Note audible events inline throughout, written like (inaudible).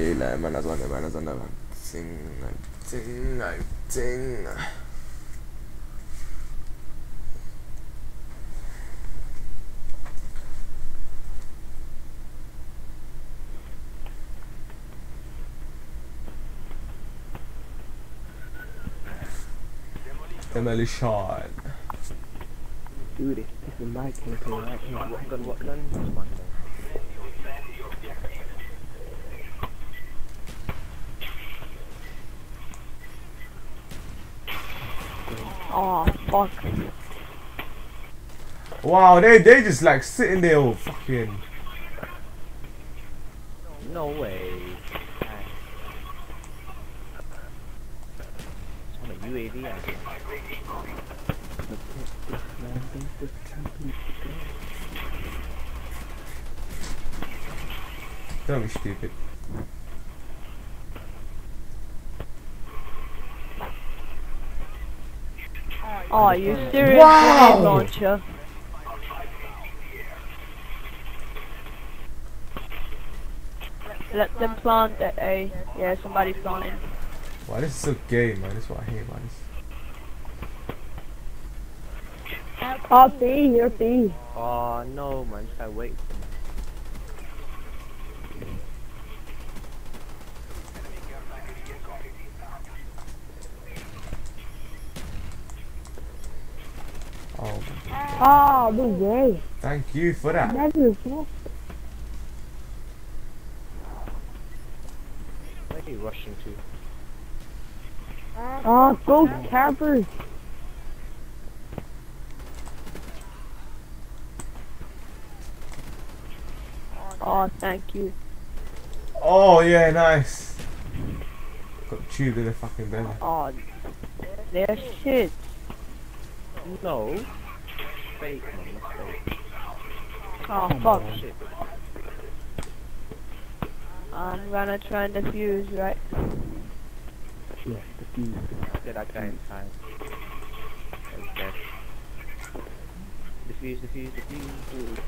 Like, eh, man, that's one, man, that's another thing, thing, thing. Demolition. Dude, this is my campaign. What gun, what gun? This one gun. Oh, fuck. Wow, they they just like sitting there all fucking. No way. It's on a UAV. I think. Man, this is. Don't be stupid. Oh, you serious Wow. launcher? Let them plant that A. Yeah, somebody planting. Wow, this is so gay, man. This is what I hate about this. Oh, B, you're B. Oh no, man. This guy wait for me. Oh, Oh, no way. thank you for that. Never fuck. Where are you rushing to? Ah, oh, ghost campers. Oh, thank you. Oh yeah, nice. Got tubed in the fucking belly. Oh, they're shit. No. Fake, man. That's fake. Oh, fuck. Shit. I'm gonna try and defuse, right? Yes, the fuse. Get that guy inside. He's dead. Defuse, defuse, defuse.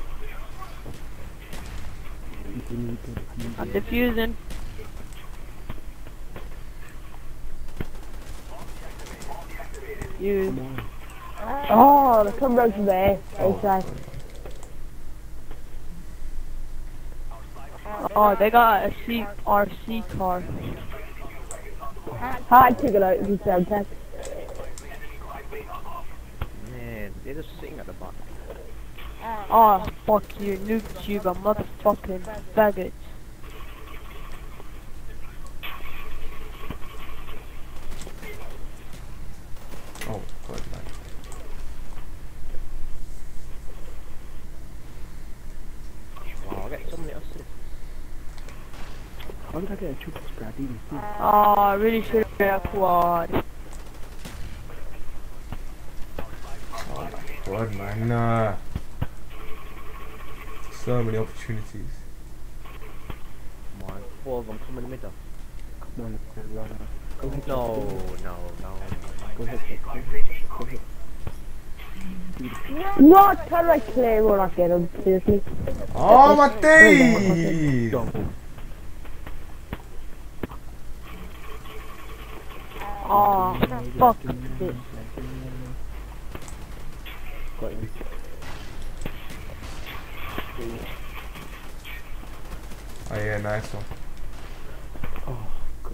People need to defuse. I'm defusing. You. Oh, they're coming out from the A. A side. Oh, they got a CRC car. Hi, check it out. You said that. Man, they're just sitting at the bottom. Oh, fuck you, noob tuber, motherfucking faggot. Oh god, man. Wow, I get so many assists. How did I get a triple spray? I didn't even see. Oh, I really should have been a quad. Oh my god, man. Nah. So many opportunities. Come on, four of them come in the middle. Come on, let's go run. Go ahead. No, no, no. Go ahead. Go ahead. Go ahead. Not tell I claim or not get him, seriously. Oh my days! Oh, fuck this. Got him. Oh yeah, nice one. Oh, God.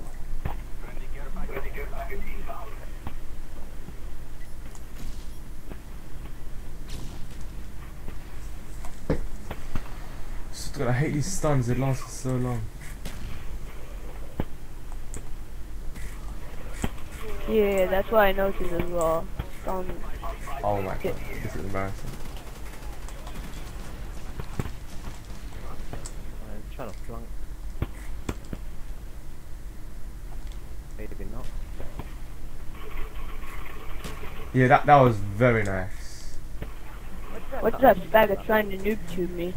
Just I hate these stuns. They last so long. Yeah, that's what I noticed as well. Um, Oh my god, this is embarrassing. I'm trying to flunk. Maybe not. Yeah, that that was very nice. what's that faggot trying to noob tube me?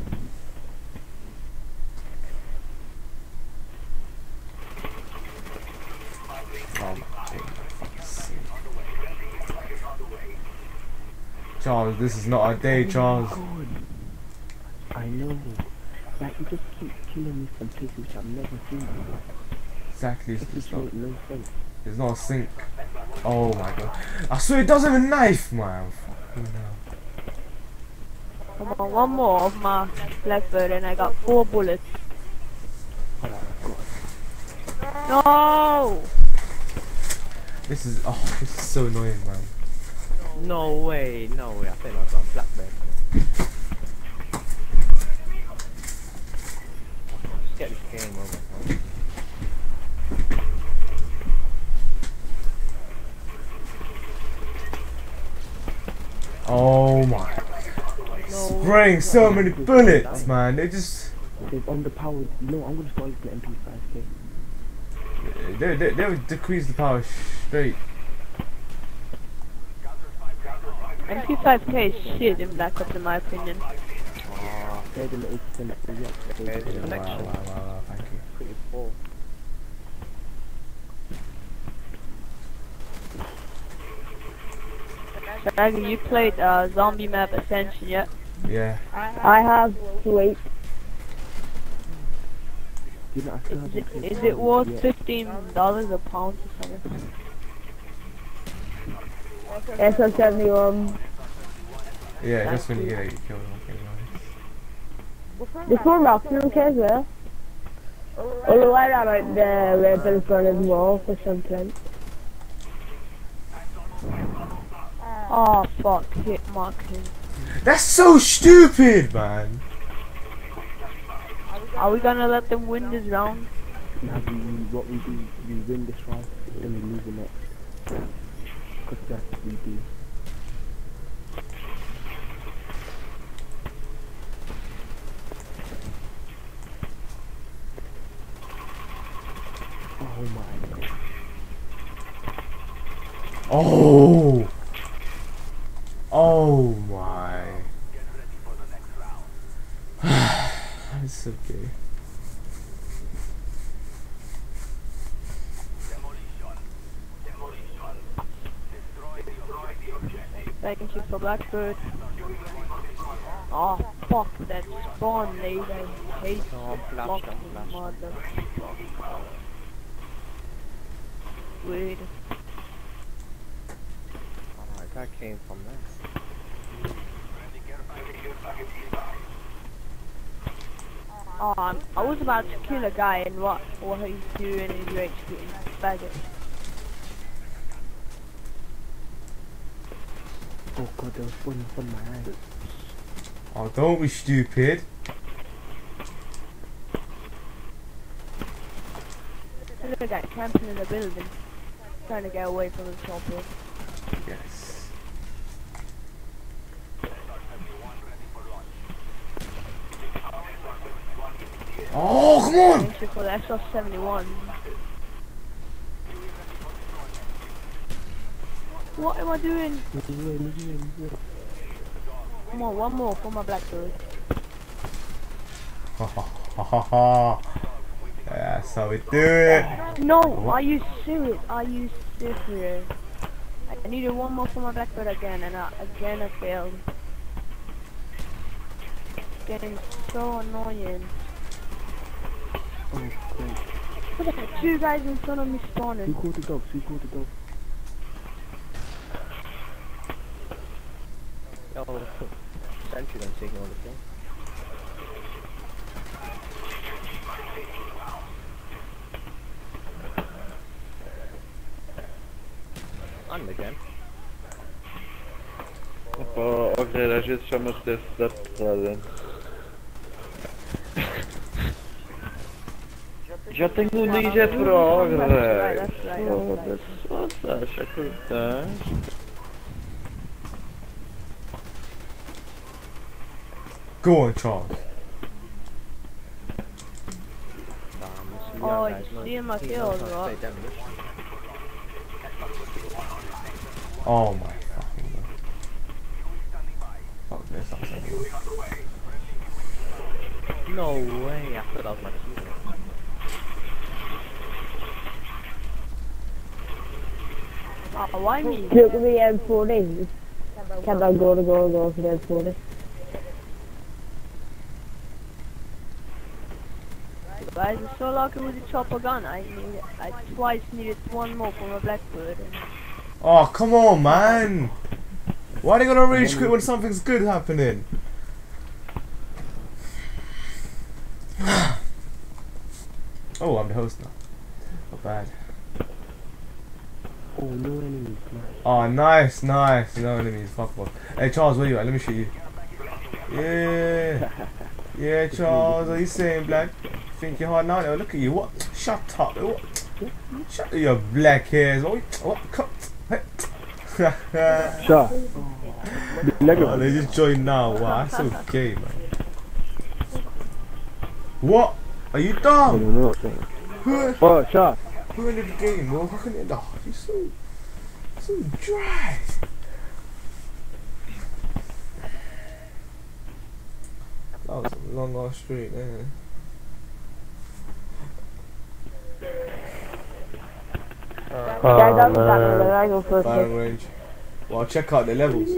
Oh my god, fuck's sake. Charles, this is not our day, oh Charles. God. I know. Like you just keep killing me from places which I've never seen before. Exactly. It's, It it's not, no sense. it's not a sink. Oh my god. I swear it doesn't have a knife, man. Fucking hell. Come on, one more of my Blackbird and I got four bullets. Oh no! This is oh, this is so annoying, man. No way, no way. I think I was on Blackbird. Let's get this game over. man. Oh my. Spraying so many bullets, man. They just They've underpowered. No, I'm gonna start using the MP5K. they they, they would decrease the power straight. MP5K is shit in Black Ops in my opinion. Oh, Better than the 8% that they get. Okay, They- the Wow, next wow, one. wow, wow, thank you. pretty full. Shaggy, you played uh, Zombie Map Ascension yet? Yeah. I have sweet. You know, I still Is haven't it, played worth fifteen dollars a pound or something? SR-71. Yeah, just when you get it, you kill them. Okay, nice. This one maximum cares there. Although I ran out the rebel gun as well for something. Oh fuck, hit marking. That's so stupid, man. Are we gonna let them win this round? Now we, we, what we do, we win this round, then we lose the next. Because that's what we do. Oh my. Oh. Oh my. (sighs) it's okay. Thank you for Blackbird. Oh fuck that spawn lady. I hate flash. mother. Weird. Alright, that came from there. Oh, I'm, I was about to kill a guy and what what he's doing is rage quitting faggot. Oh god, there was one in front of my eyes. Oh, don't be stupid. Look at that camping in the building. Trying to get away from the chopper. Yes. Oh, come on! Thank you for the SR-71. What am I doing? Come on, one more for my blackbird. Ha ha ha ha ha. That's how we do it. No, are you serious? Are you serious? I needed one more for my blackbird again, and I, again I failed. Getting so annoying. Oh. Look at that, two guys in front of me Who spawning. called the dogs? Who called the dogs? Yo, Sentry done taking all the thing. On again. Pô, ok, a gente chama-se desse da porrada. Já tenho um Ninja Pro, That's right, velho. that's right, that's right. Foda-se, você acha que tens? Go on, Charles. Um, this young Oh, guy's you not- see my he kills, knows how to right? play demolition. Oh my fucking god. Fuck this, I'm. No way, I thought that was my teammate. Oh, why me? Look at the M40. Can I go to go to go for the M40? guys. I'm so lucky with the chopper gun. I need, I twice needed one more for my blackbird. Oh, come on, man. Why are they gonna rage quit when something's good happening? (sighs) oh, I'm the host now. Not bad. Oh, no enemies. Nice. Oh, nice, nice. No enemies. Fuck off. Hey, Charles, where you at? Let me shoot you. Yeah. Yeah, (laughs) Charles. Are you saying, black? Think you're hard now? Look at you. What? Shut up. What? Shut your black hairs. What? What? Sure. Oh, they just joined now. Wow, that's okay, man. What? Are you I dumb? don't know. Who, Oh, sure. who ended the game, bro? How can it? Oh, you're so, so dry. That was a long ass street, eh? man. Guys, I'm back with the rifle for a Firing range. Well, check out the levels.